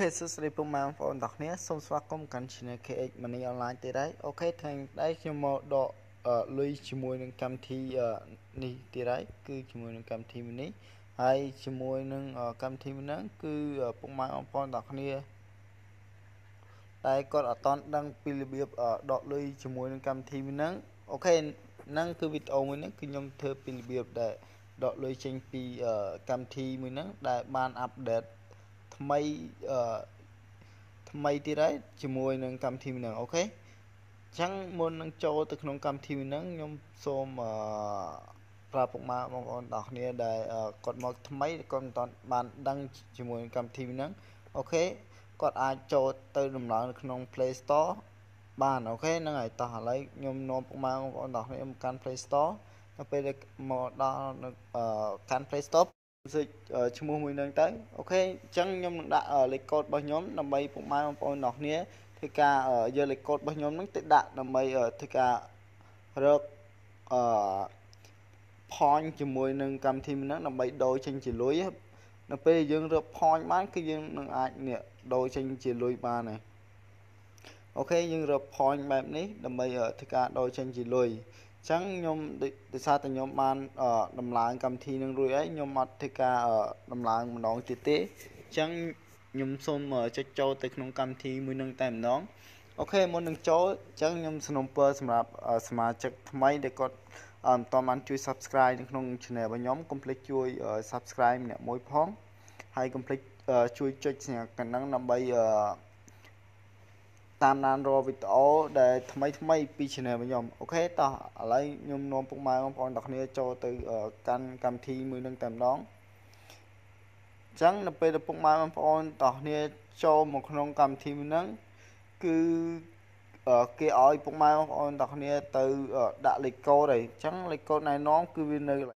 OK សួស្តីពុកម៉ែបងប្អូនទាំងគ្នាសូមស្វាគមន៍កាន់ Channel KX Money Online ទៀតហើយ OK ថ្ងៃនេះខ្ញុំមកដកលុយជាមួយនឹងកម្មវិធីនេះទៀតហើយគឺជាមួយនឹងកម្មវិធីនេះហើយជាមួយនឹងកម្មវិធីហ្នឹងគឺពុកម៉ែបងប្អូនទាំងគ្នាតែគាត់អត់ទាន់ដឹងពីរបៀបដកលុយជាមួយនឹងកម្មវិធីហ្នឹង OK ហ្នឹងគឺវីដេអូមួយហ្នឹងគឺខ្ញុំធ្វើពីរបៀបដែលដកលុយចេញពីកម្មវិធីមួយហ្នឹងដែលបាន update ថ្មីអឺថ្មីទៀតហើយជាមួយនឹងកម្មវិធីហ្នឹង OK អញ្ចឹងមុននឹងចូលទៅក្នុងកម្មវិធីហ្នឹងខ្ញុំសូមអឺប្រាប់ពុកម៉ែបងប្អូនទាំងគ្នាដែលគាត់មកថ្មីគាត់មិនទាន់បានដឹងជាមួយនឹងកម្មវិធីហ្នឹង OK គាត់អាចចូលទៅដំឡើងនៅក្នុង Play Store បាន OK ហ្នឹងហើយតោះឥឡូវខ្ញុំនាំពុកម៉ែបងប្អូនទាំងគ្នាមកកាន់ Play Store ដល់ពេលមកដល់កាន់ Play Store សេចឈ្មោះមួយនឹងទៅអូខេអញ្ចឹងខ្ញុំនឹងដាក់លេខកូដរបស់ខ្ញុំដើម្បីពុកម៉ែបងប្អូនទាំងគ្នាធ្វើការយកលេខកូដរបស់ខ្ញុំនឹងទៅដាក់ដើម្បីធ្វើការរកអឺ point ជាមួយនឹងកម្មវិធីហ្នឹងដើម្បីដូរចេញជាលុយនៅពេលយើងរក point បានគឺយើងនឹងអាចនេះដូរចេញជាលុយបានហើយអូខេយើងរក point បែបនេះដើម្បីធ្វើការដូរចេញជាលុយ ចឹងខ្ញុំដោយសារតែខ្ញុំបានដំឡើងកម្មវិធីនឹងរួចហើយខ្ញុំអត់ធ្វើការដំឡើងម្ដងទៀតទេអញ្ចឹងខ្ញុំសូមចុចចូលទៅក្នុងកម្មវិធីមួយនឹងតែម្ដងអូខេមុននឹងចូលអញ្ចឹងខ្ញុំสนับสนุนសម្រាប់សមាជិកថ្មីដែលគាត់អត់តបានជួយ Subscribe នៅក្នុង Channel របស់ខ្ញុំកុំភ្លេចជួយ Subscribe ម្នាក់មួយផងហើយកុំភ្លេចជួយចុចសញ្ញាកណ្ដឹងដើម្បី តាមដានរាល់វីដេអូដែលថ្មីថ្មីពី Channel របស់ខ្ញុំអូខេតោះឥឡូវខ្ញុំនាំពុកម៉ែបងប្អូនទាំងគ្នាចូលទៅកាន់កម្មវិធីមួយនឹងតែម្ដងអញ្ចឹងនៅពេលដែលពុកម៉ែបងប្អូនទាំងគ្នាចូលមកក្នុងកម្មវិធីមួយហ្នឹងគឺគេឲ្យពុកម៉ែបងប្អូនទាំងគ្នាទៅដាក់លេខកូដហើយអញ្ចឹងលេខកូដណែនាំគឺវានៅអូ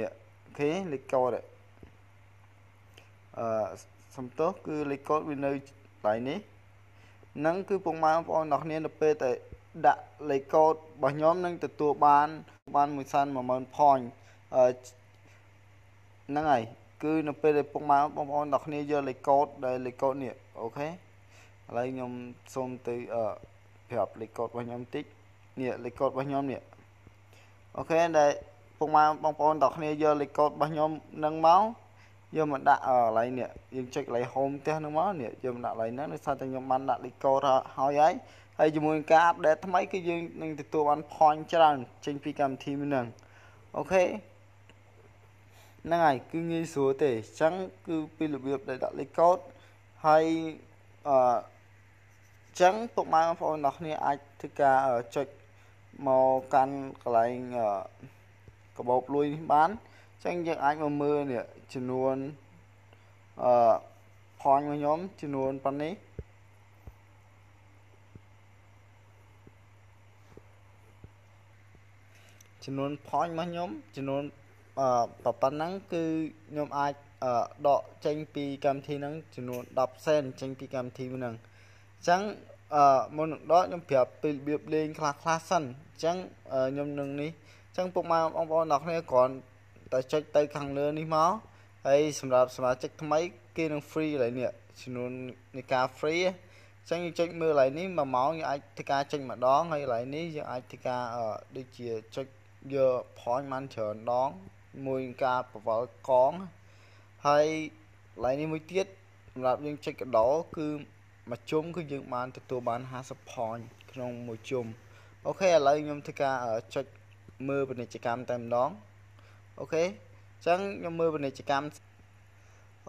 ខេលេខកូដអឺសំទោសគឺលេខកូដវានៅកន្លែងនេះ នឹងគឺពុកម៉ែបងប្អូនទាំងគ្នានៅពេលតែដាក់លេខកូដរបស់ខ្ញុំនឹងទទួលបានបាន110,000 point អឺហ្នឹងហើយគឺនៅពេលដែលពុកម៉ែបងប្អូនទាំងគ្នាយកលេខកូដដែលលេខកូដនេះអូខេឥឡូវខ្ញុំសូមទៅអឺប្រាប់លេខកូដរបស់ខ្ញុំតិចនេះលេខកូដរបស់ខ្ញុំនេះអូខេដែលពុកម៉ែបងប្អូនទាំងគ្នាយកលេខកូដរបស់ខ្ញុំនឹងមក យកមកដាក់កន្លែងនេះយើងចុចកន្លែង home ផ្ទះហ្នឹងមកនេះយកមកដាក់កន្លែងហ្នឹងដោយសារតែខ្ញុំបានដាក់លេខកូដហើយហើយហើយជាមួយនឹងការអាប់ដេតថ្មីគឺយើងនឹងទទួលបាន point ច្រើនចេញពីកម្មវិធីហ្នឹងអូខេហ្នឹងហើយគឺងាយស្រួលទេអញ្ចឹងគឺពីរបៀបដែលដាក់លេខកូដហើយអឺចឹងពុកម៉ែបងប្អូនទាំងគ្នាអាចធ្វើការចុចមកកាន់កន្លែងកាបូបលុយនេះបាន ចឹងយើងអាចមកមើលនេះចំនួនអឺ point របស់ខ្ញុំចំនួនប៉ុណ្នេះចំនួន point របស់ខ្ញុំចំនួនអឺប៉ុណ្ណឹងគឺខ្ញុំអាចដកចេញពីកម្មវិធីហ្នឹងចំនួន10សេនចេញពីកម្មវិធីហ្នឹងអញ្ចឹងអឺមុននឹងដកខ្ញុំប្រាប់ពីរបៀបលេងខ្លះខ្លះសិនអញ្ចឹងខ្ញុំនឹងនេះអញ្ចឹងពុកម៉ែបងប្អូនអ្នកគ្នាគ្រាន់ តែចុចទៅខាងលើនេះមកហើយសម្រាប់សមាជិកថ្មីគេនឹង free កន្លែងនេះចំនួននៃការ free អញ្ចឹងយើងចុចមើលកន្លែងនេះ1ម៉ោងយើងអាចធ្វើការចុចម្ដងហើយកន្លែងនេះយើងអាចធ្វើការដូចជាចុចយក point បានច្រើនដងមួយការប្រវល់កងហើយកន្លែងនេះមួយទៀតសម្រាប់យើងចុចកាដូគឺមួយជុំគឺយើងបានទទួលបាន50 point ក្នុងមួយជុំ OK ឥឡូវខ្ញុំធ្វើការចុចមើលពាណិជ្ជកម្មតែម្ដង OK អញ្ចឹងខ្ញុំមើលពាណិជ្ជកម្ម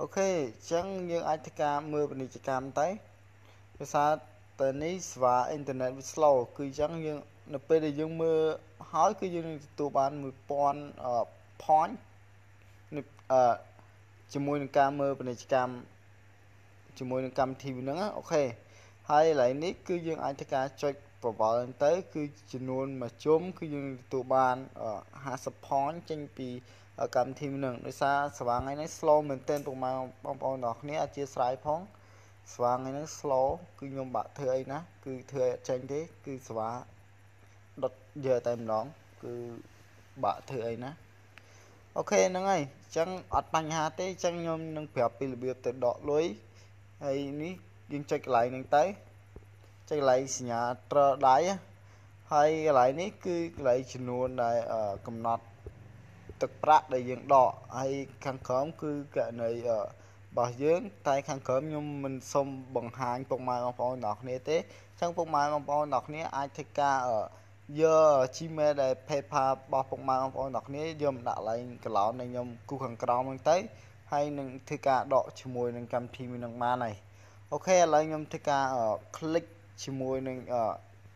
OK អញ្ចឹងយើងអាចធ្វើការមើលពាណិជ្ជកម្មទៅភាសាតែនេះស្វាអ៊ីនធឺណិតវា slow គឺអញ្ចឹងយើងនៅពេលដែលយើងមើលហើយគឺយើងនឹងទទួលបាន1000 point អឺជាមួយនឹងការមើលពាណិជ្ជកម្មជាមួយនឹងកម្មវិធីហ្នឹងអូខេហើយកន្លែងនេះគឺយើងអាចធ្វើការចុច ប្រវល់ទៅ គឺចំនួនមួយជុំគឺយើងទទួលបាន50 point ចេញពីកម្មវិធីហ្នឹងដោយសារស្វាងថ្ងៃនេះ slow មែនទែនពុកម៉ែបងប្អូនទាំងគ្នាអធិស្ឋានផង ស្វាងថ្ងៃហ្នឹង slow គឺខ្ញុំបាក់ធ្វើអីណា គឺធ្វើអត់ចេញទេ គឺស្វាដុតយកតែម្ដង គឺបាក់ធ្វើអីណាអូខេហ្នឹងហើយអញ្ចឹងអត់បញ្ហាទេអញ្ចឹងខ្ញុំនឹងប្រាប់ពីរបៀបទៅដកលុយហើយនេះយើងចុចកន្លែងហ្នឹងទៅ ចុចកន្លែងសញ្ញាត្រដៃហើយកន្លែងនេះគឺកន្លែងចំនួនដែលកំណត់ទឹកប្រាក់ដែលយើងដកហើយខាងក្រោមគឺករណីរបស់យើង តែខាងក្រោមខ្ញុំមិនសុំបង្ហាញពុកម៉ែបងប្អូនទាំងអស់គ្នាទេអញ្ចឹងពុកម៉ែបងប្អូនទាំងអស់គ្នាអាចធ្វើការយក Gmail ដែល PayPal របស់ពុកម៉ែបងប្អូនទាំងគ្នាយកមកដាក់ឡើងកន្លោននៃខ្ញុំគូខាងក្រោមហ្នឹងទៅហើយនឹងធ្វើការដកជាមួយនឹងកម្មវិធីមួយនឹងបានហើយអូខេឥឡូវខ្ញុំធ្វើការ click ជាមួយនឹង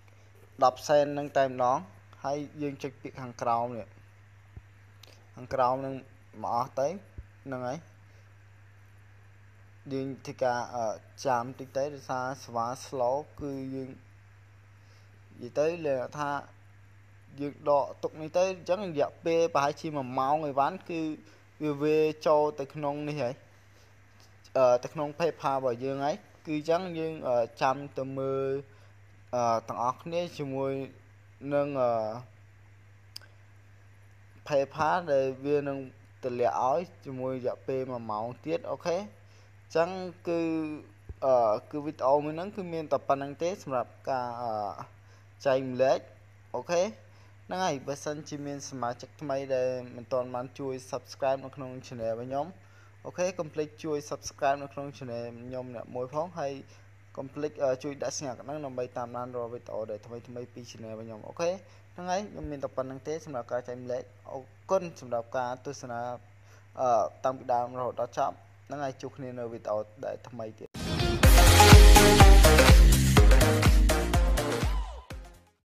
10សេននឹងតែម្ដងហើយយើងចុចពាក្យខាងក្រោមនេះខាងក្រោមនឹងមកអស់ទៅហ្នឹងហើយយើងធ្វើការចាំតិចទៅដោយសារស្វា slow គឺយើងនិយាយទៅលើថាយើងដកទុកនេះទៅអញ្ចឹងរយៈពេលប្រហែលជា1ម៉ោងអីវ៉ាន់គឺវាវាចូលទៅក្នុងនេះហើយអឺទៅក្នុង PayPal របស់យើងហើយ គឺអញ្ចឹងយើងចាំទៅមើលអឺទាំងអស់គ្នាជាមួយនឹងអឺ PayPal ដែលវានឹងតម្លាក់ឲ្យជាមួយរយៈពេល1ម៉ោងទៀតអូខេអញ្ចឹងគឺអឺគឺវីដេអូមួយហ្នឹងគឺមានតែប៉ុណ្ណឹងទេសម្រាប់ការអឺចែករំលែក OK ហ្នឹងហើយបើសិនជាមានសមាជិកថ្មីដែលមិនទាន់បានជួយ Subscribe នៅក្នុង Channel របស់ខ្ញុំ OK កុំភ្លេចជួយ Subscribe នៅក្នុង Channel ខ្ញុំអ្នកមួយផងហើយកុំភ្លេចជួយដាក់សញ្ញាកណ្ដឹងដើម្បីតាមដានរាល់វីដេអូដែលថ្មីថ្មីពី Channel របស់ខ្ញុំ OK ហ្នឹងហើយខ្ញុំមានតែប៉ុណ្ណឹងទេសម្រាប់ការចែករំលែកអរគុណសម្រាប់ការទស្សនាអឺតាំងពីដើមរហូតដល់ចប់ហ្នឹងហើយជួបគ្នានៅវីដេអូដែលថ្មីទៀត